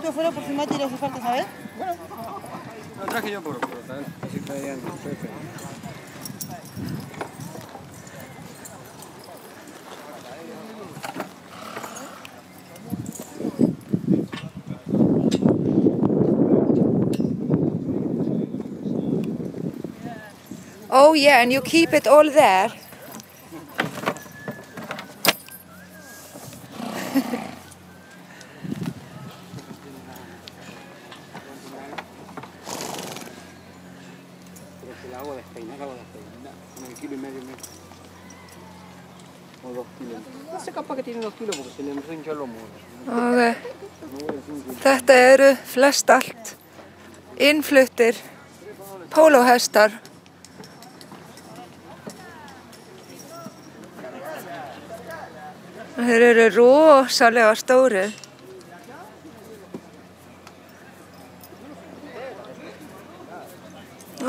poquito afuera por si Mati le hace falta, ¿sabes? Lo traje yo por, por también, así que ahí ando. Oh yeah, and you keep it all there. La hago despeinar, la hago despeinar. Un kilo y medio, medio. O dos kilos. No sé capaz que tiene dos kilos porque se le enrinchó los muros. Ok. Þetta eru flest allt innfluttir pólóhestar. Þeir eru rosalega stórir.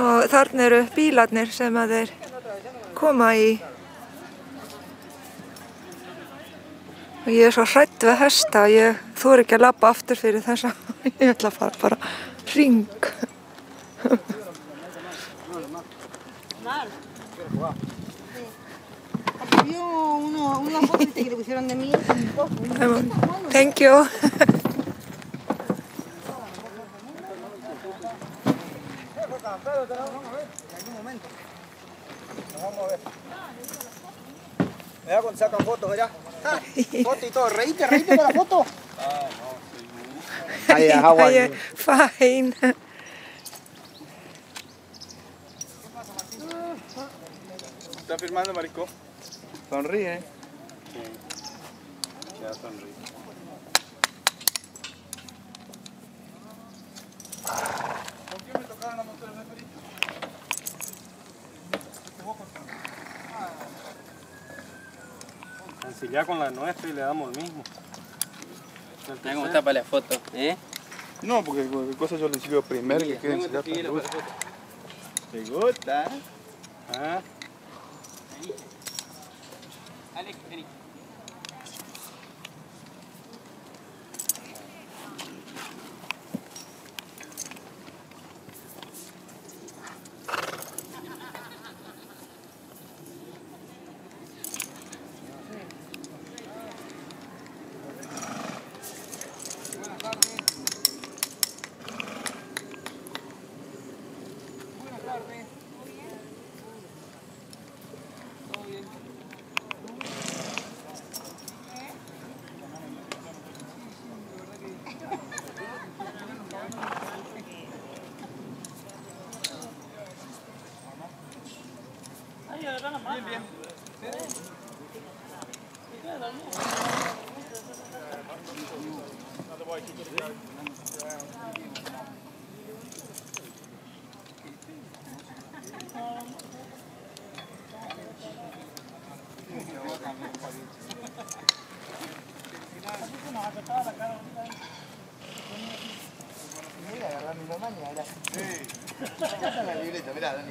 Og þarna eru bílarnir sem að þeir koma í. Og ég er svo hrætt við hesta að ég þóri ekki að labba aftur fyrir þessa. Ég ætla að fara bara ring. Vamos a ver en algún momento. Nos vamos a ver. Mira cuando sacan fotos, mira. Foto y todo. Reíte, reíte con la foto. Ah, no, sí. Hiya. Fine. ¿Está firmando, marico? Sonríe. Sí. Ya sonríe. Cancillar con la nuestra y le damos el mismo. Mira cómo está para la foto, ¿eh? No, porque cualquier cosa yo le sigo primero que queden enseñar para la foto. ¿Te gusta? Ah, Alex, vení. Mira, agarrar mi mamá y ahora. Sí. Esa es la libreta, mirá, la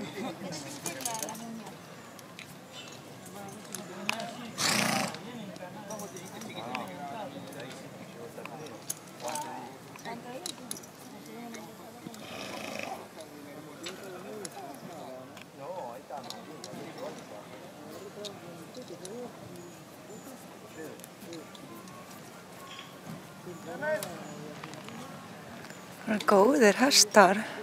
Góðir hestar.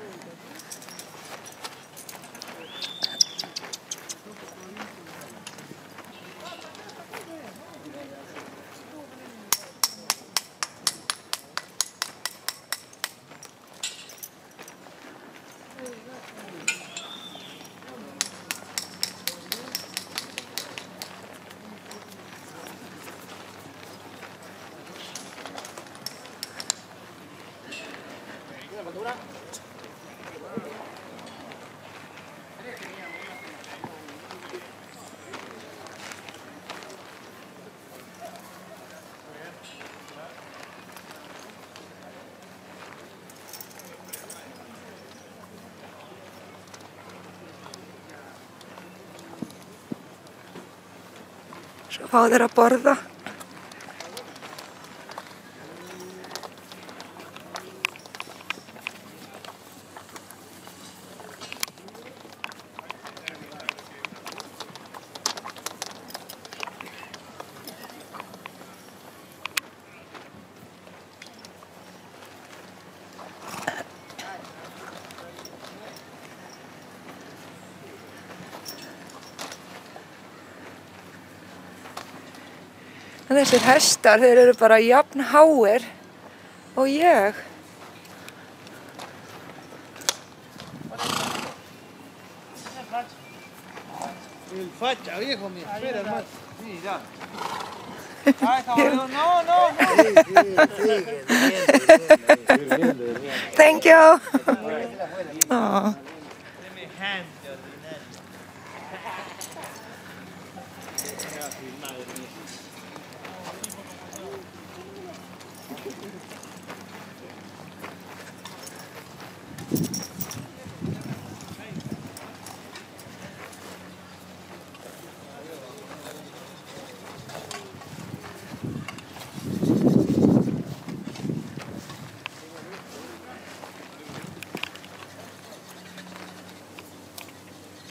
Fá þeir að borða. En þessir hestar, þeir eru bara jafn háir og ég. El facha, viejo,